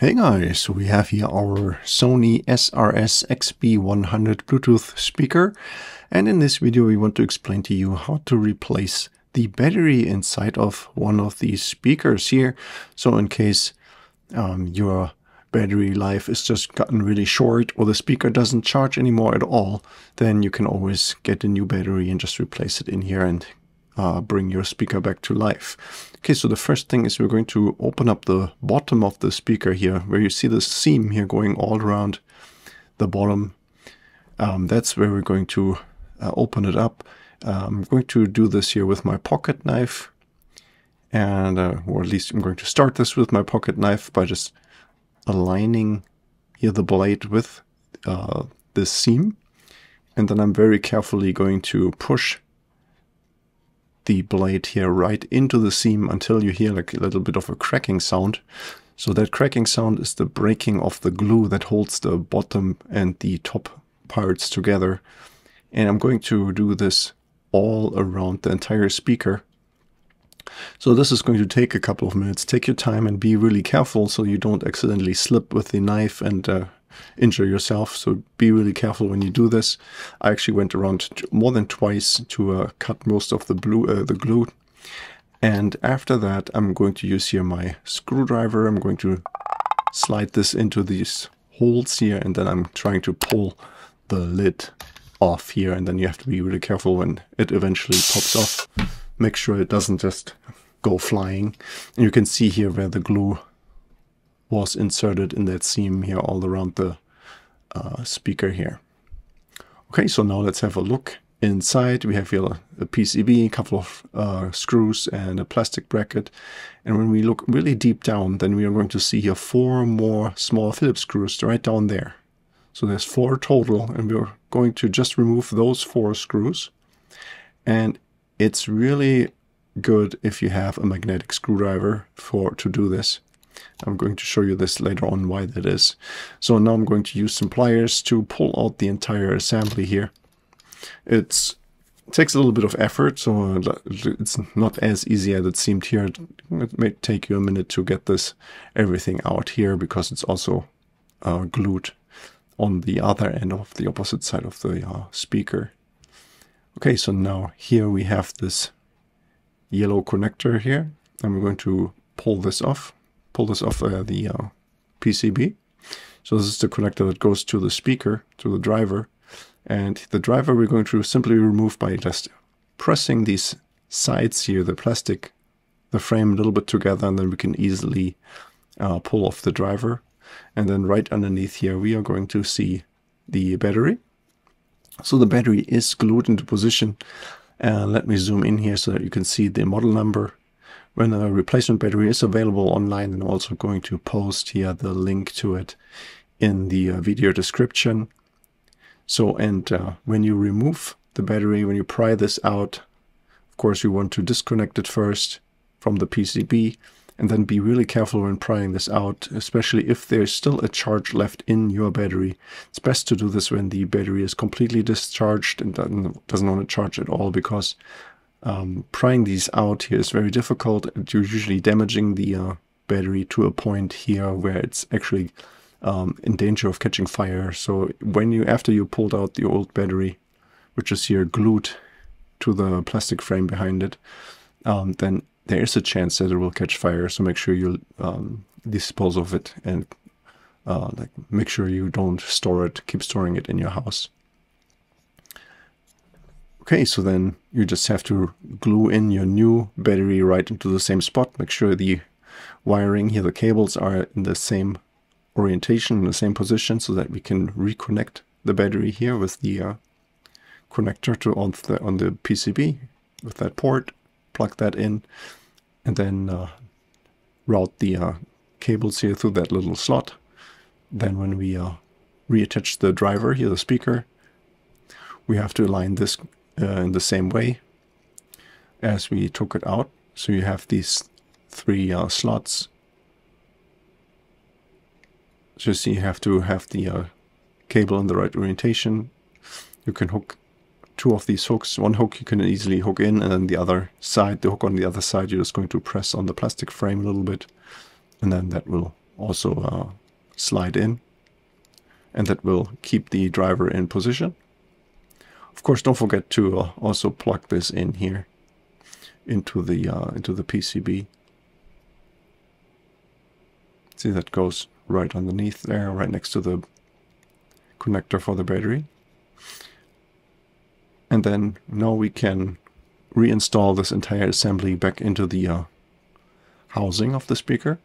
Hey guys, we have here our Sony SRS XB100 Bluetooth speaker and in this video we want to explain to you how to replace the battery inside of one of these speakers here. So in case um, your battery life is just gotten really short or the speaker doesn't charge anymore at all, then you can always get a new battery and just replace it in here and uh, bring your speaker back to life. Okay, so the first thing is we're going to open up the bottom of the speaker here, where you see the seam here going all around the bottom. Um, that's where we're going to uh, open it up. Uh, I'm going to do this here with my pocket knife, and uh, or at least I'm going to start this with my pocket knife by just aligning here the blade with uh, this seam. And then I'm very carefully going to push the blade here right into the seam until you hear like a little bit of a cracking sound. So that cracking sound is the breaking of the glue that holds the bottom and the top parts together. And I'm going to do this all around the entire speaker. So this is going to take a couple of minutes. Take your time and be really careful so you don't accidentally slip with the knife and uh, injure yourself. So be really careful when you do this. I actually went around more than twice to uh, cut most of the blue, uh, the glue. And after that, I'm going to use here my screwdriver. I'm going to slide this into these holes here, and then I'm trying to pull the lid off here. And then you have to be really careful when it eventually pops off. Make sure it doesn't just go flying. And you can see here where the glue was inserted in that seam here all around the uh, speaker here. Okay, so now let's have a look inside. We have here a PCB, a couple of uh, screws and a plastic bracket. And when we look really deep down, then we are going to see here four more small Phillips screws right down there. So there's four total, and we're going to just remove those four screws. And it's really good if you have a magnetic screwdriver for to do this. I'm going to show you this later on why that is. So now I'm going to use some pliers to pull out the entire assembly here. It's, it takes a little bit of effort, so it's not as easy as it seemed here. It may take you a minute to get this everything out here because it's also uh, glued on the other end of the opposite side of the uh, speaker. Okay, so now here we have this yellow connector here. I'm going to pull this off pull this off uh, the uh, PCB. So this is the connector that goes to the speaker, to the driver. And the driver we're going to simply remove by just pressing these sides here, the plastic, the frame a little bit together, and then we can easily uh, pull off the driver. And then right underneath here, we are going to see the battery. So the battery is glued into position. And let me zoom in here so that you can see the model number when a replacement battery is available online I'm also going to post here the link to it in the uh, video description. So and uh, when you remove the battery, when you pry this out, of course you want to disconnect it first from the PCB and then be really careful when prying this out, especially if there's still a charge left in your battery. It's best to do this when the battery is completely discharged and doesn't want to charge at all because um, prying these out here is very difficult. You're usually damaging the uh, battery to a point here where it's actually um, in danger of catching fire. So when you, after you pulled out the old battery, which is here glued to the plastic frame behind it, um, then there is a chance that it will catch fire. So make sure you um, dispose of it and uh, like make sure you don't store it, keep storing it in your house. Okay, so then you just have to glue in your new battery right into the same spot. Make sure the wiring here, the cables are in the same orientation, in the same position, so that we can reconnect the battery here with the uh, connector to on the on the PCB with that port. Plug that in, and then uh, route the uh, cables here through that little slot. Then when we uh, reattach the driver here, the speaker, we have to align this uh, in the same way as we took it out. So you have these three uh, slots. Just you have to have the uh, cable in the right orientation. You can hook two of these hooks. One hook you can easily hook in and then the other side, the hook on the other side, you're just going to press on the plastic frame a little bit and then that will also uh, slide in and that will keep the driver in position. Of course, don't forget to uh, also plug this in here into the uh, into the PCB. See that goes right underneath there, right next to the connector for the battery. And then now we can reinstall this entire assembly back into the uh, housing of the speaker.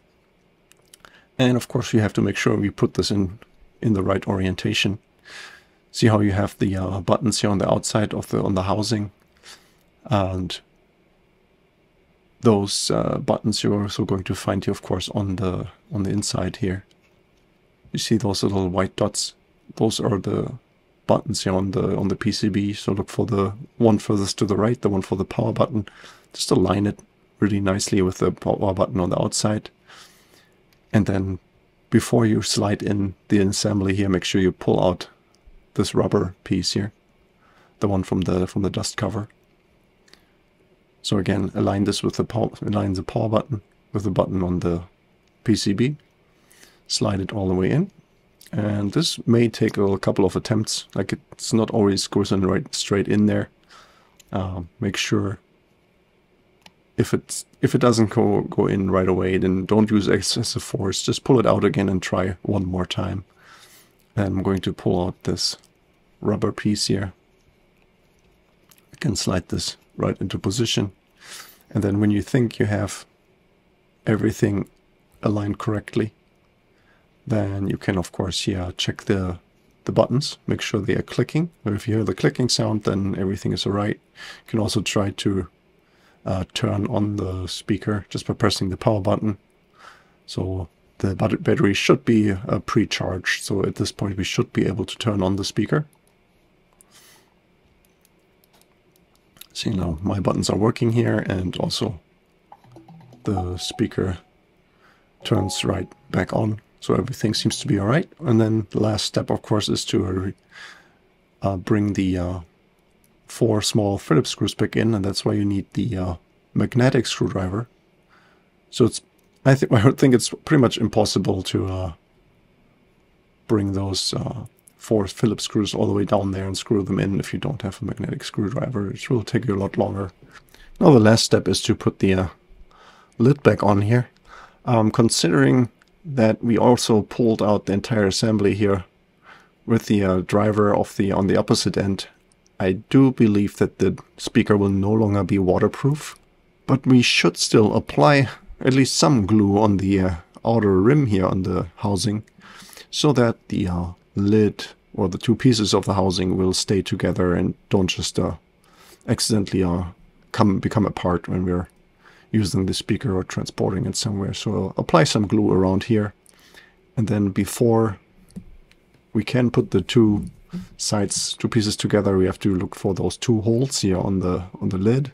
And of course you have to make sure we put this in, in the right orientation. See how you have the uh, buttons here on the outside of the on the housing. And those uh, buttons you're also going to find here, of course, on the on the inside here. You see those little white dots? Those are the buttons here on the on the PCB. So look for the one furthest to the right, the one for the power button. Just align it really nicely with the power button on the outside. And then before you slide in the assembly here, make sure you pull out this rubber piece here, the one from the from the dust cover. So again, align this with the power, align the power button with the button on the PCB. Slide it all the way in. And this may take a couple of attempts. Like it's not always goes in right straight in there. Uh, make sure if it's if it doesn't go go in right away, then don't use excessive force. Just pull it out again and try one more time. Then I'm going to pull out this rubber piece here. I can slide this right into position. And then when you think you have everything aligned correctly, then you can of course yeah check the the buttons, make sure they are clicking. if you hear the clicking sound, then everything is alright. You can also try to uh, turn on the speaker just by pressing the power button. So the battery should be uh, pre-charged, so at this point we should be able to turn on the speaker. See now my buttons are working here and also the speaker turns right back on. So everything seems to be alright. And then the last step of course is to uh, bring the uh, four small Phillips screws back in and that's why you need the uh, magnetic screwdriver. So it's I think I think it's pretty much impossible to uh, bring those uh, four Phillips screws all the way down there and screw them in if you don't have a magnetic screwdriver. It will take you a lot longer. Now the last step is to put the uh, lid back on here. Um, considering that we also pulled out the entire assembly here with the uh, driver of the on the opposite end, I do believe that the speaker will no longer be waterproof, but we should still apply at least some glue on the uh, outer rim here on the housing so that the uh, lid or the two pieces of the housing will stay together and don't just uh, accidentally uh, come become apart when we're using the speaker or transporting it somewhere. So I'll apply some glue around here and then before we can put the two sides, two pieces together, we have to look for those two holes here on the on the lid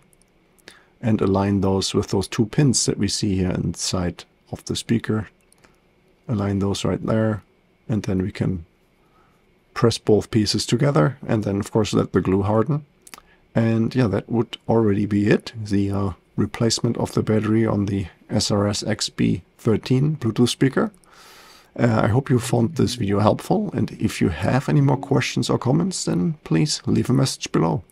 and align those with those two pins that we see here inside of the speaker. Align those right there and then we can press both pieces together and then of course let the glue harden. And yeah, that would already be it. The uh, replacement of the battery on the SRS XB13 Bluetooth speaker. Uh, I hope you found this video helpful and if you have any more questions or comments then please leave a message below.